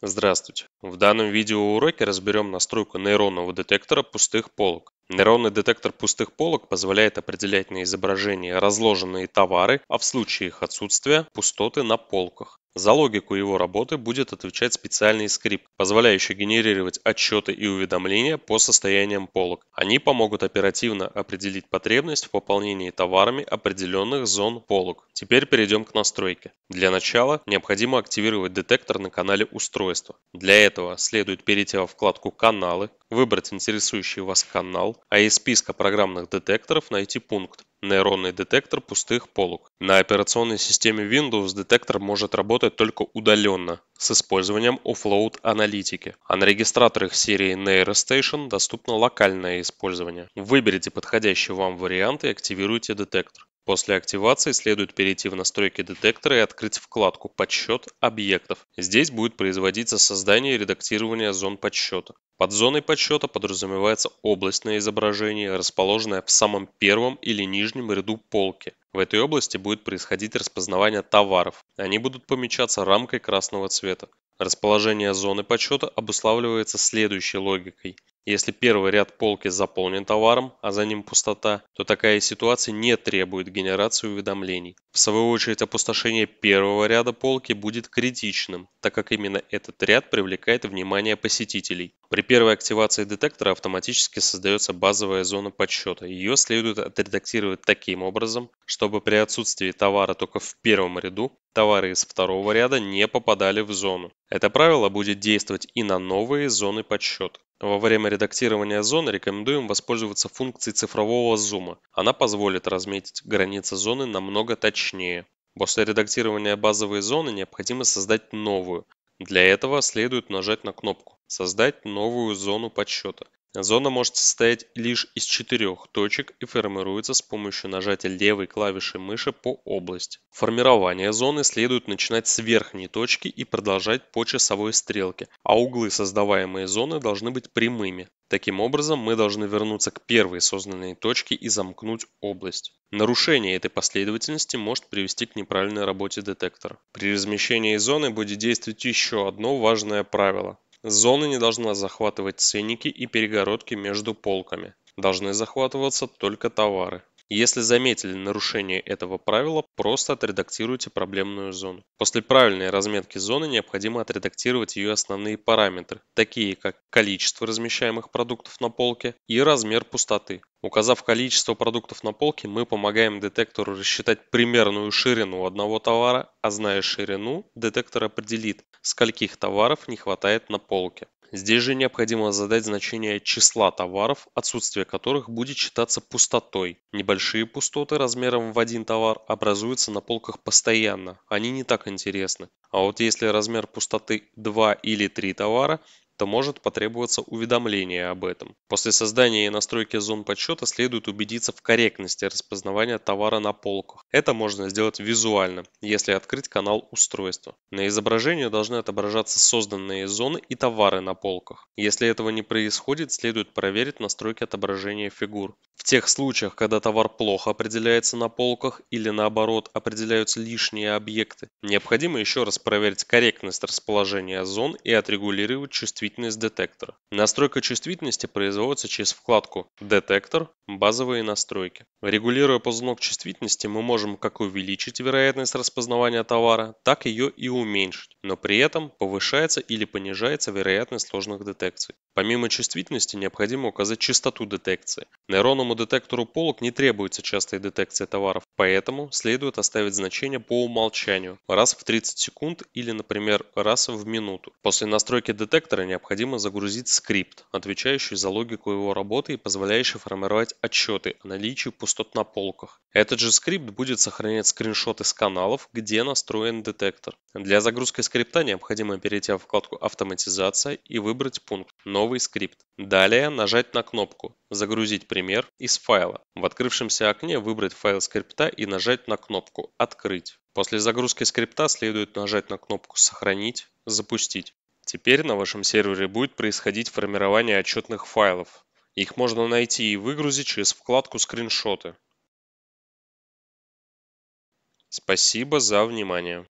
Здравствуйте! В данном видеоуроке разберем настройку нейронного детектора пустых полок. Нейронный детектор пустых полок позволяет определять на изображении разложенные товары, а в случае их отсутствия – пустоты на полках. За логику его работы будет отвечать специальный скрипт, позволяющий генерировать отчеты и уведомления по состояниям полок. Они помогут оперативно определить потребность в пополнении товарами определенных зон полок. Теперь перейдем к настройке. Для начала необходимо активировать детектор на канале устройства. Для этого следует перейти во вкладку «Каналы», выбрать интересующий вас канал, а из списка программных детекторов найти пункт нейронный детектор пустых полок. На операционной системе Windows детектор может работать только удаленно, с использованием offload аналитики, а на регистраторах серии NeuroStation доступно локальное использование. Выберите подходящий вам вариант и активируйте детектор. После активации следует перейти в настройки детектора и открыть вкладку «Подсчет объектов». Здесь будет производиться создание и редактирование зон подсчета. Под зоной подсчета подразумевается область на изображении, расположенная в самом первом или нижнем ряду полки. В этой области будет происходить распознавание товаров. Они будут помечаться рамкой красного цвета. Расположение зоны подсчета обуславливается следующей логикой. Если первый ряд полки заполнен товаром, а за ним пустота, то такая ситуация не требует генерации уведомлений. В свою очередь опустошение первого ряда полки будет критичным, так как именно этот ряд привлекает внимание посетителей. При первой активации детектора автоматически создается базовая зона подсчета. Ее следует отредактировать таким образом, чтобы при отсутствии товара только в первом ряду товары из второго ряда не попадали в зону. Это правило будет действовать и на новые зоны подсчета. Во время редактирования зоны рекомендуем воспользоваться функцией цифрового зума. Она позволит разметить границы зоны намного точнее. После редактирования базовой зоны необходимо создать новую. Для этого следует нажать на кнопку «Создать новую зону подсчета». Зона может состоять лишь из четырех точек и формируется с помощью нажатия левой клавиши мыши по области. Формирование зоны следует начинать с верхней точки и продолжать по часовой стрелке, а углы создаваемой зоны должны быть прямыми. Таким образом, мы должны вернуться к первой созданной точке и замкнуть область. Нарушение этой последовательности может привести к неправильной работе детектора. При размещении зоны будет действовать еще одно важное правило. Зона не должна захватывать ценники и перегородки между полками. Должны захватываться только товары. Если заметили нарушение этого правила, просто отредактируйте проблемную зону. После правильной разметки зоны необходимо отредактировать ее основные параметры, такие как количество размещаемых продуктов на полке и размер пустоты. Указав количество продуктов на полке, мы помогаем детектору рассчитать примерную ширину одного товара, а зная ширину, детектор определит, скольких товаров не хватает на полке. Здесь же необходимо задать значение числа товаров, отсутствие которых будет считаться пустотой. Небольшие пустоты размером в один товар образуются на полках постоянно, они не так интересны. А вот если размер пустоты 2 или 3 товара, то может потребоваться уведомление об этом. После создания и настройки зон подсчета следует убедиться в корректности распознавания товара на полках. Это можно сделать визуально, если открыть канал устройства. На изображении должны отображаться созданные зоны и товары на полках. Если этого не происходит, следует проверить настройки отображения фигур. В тех случаях, когда товар плохо определяется на полках или наоборот определяются лишние объекты, необходимо еще раз проверить корректность расположения зон и отрегулировать чувствительность чувствительность детектора. Настройка чувствительности производится через вкладку «Детектор. Базовые настройки». Регулируя ползунок чувствительности, мы можем как увеличить вероятность распознавания товара, так ее и уменьшить, но при этом повышается или понижается вероятность сложных детекций. Помимо чувствительности необходимо указать частоту детекции. Нейронному детектору полок не требуется частая детекция товаров, поэтому следует оставить значение по умолчанию раз в 30 секунд или, например, раз в минуту. После настройки детектора необходимо загрузить скрипт, отвечающий за логику его работы и позволяющий формировать отчеты о наличии пустот на полках. Этот же скрипт будет сохранять скриншоты с каналов, где настроен детектор. Для загрузки скрипта необходимо перейти в вкладку «Автоматизация» и выбрать пункт «Новый скрипт». Далее нажать на кнопку «Загрузить пример из файла». В открывшемся окне выбрать файл скрипта и нажать на кнопку «Открыть». После загрузки скрипта следует нажать на кнопку «Сохранить», «Запустить». Теперь на вашем сервере будет происходить формирование отчетных файлов. Их можно найти и выгрузить через вкладку «Скриншоты». Спасибо за внимание.